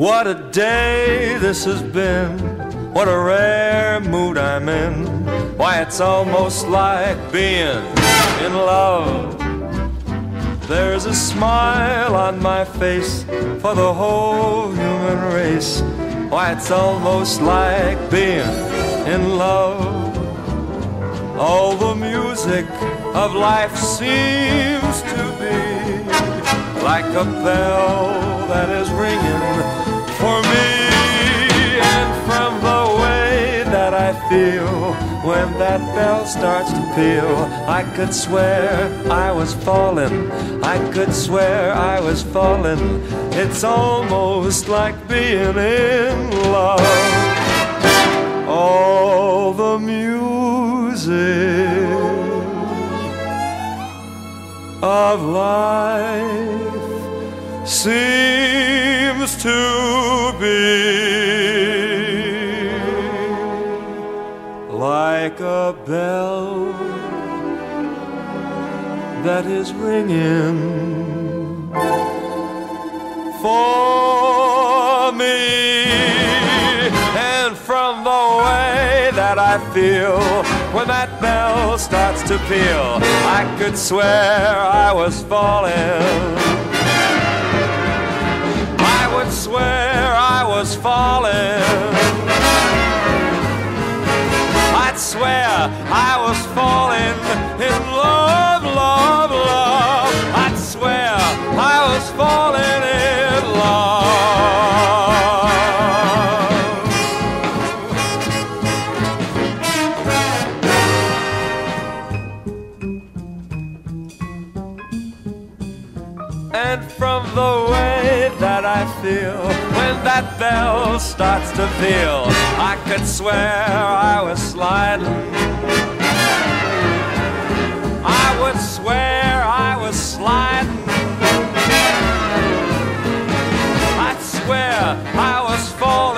What a day this has been. What a rare mood I'm in. Why, it's almost like being in love. There's a smile on my face for the whole human race. Why, it's almost like being in love. All the music of life seems to be like a bell that is ringing feel when that bell starts to peal. I could swear I was falling. I could swear I was falling. It's almost like being in love. All the music of life seems to be a bell that is ringing for me and from the way that I feel when that bell starts to peal I could swear I was falling I would swear I was falling. I was falling in love, love, love. I'd swear I was falling in love. And from the way that I feel when that bell starts to peal. I could swear I was sliding. Swear I was sliding Just fall.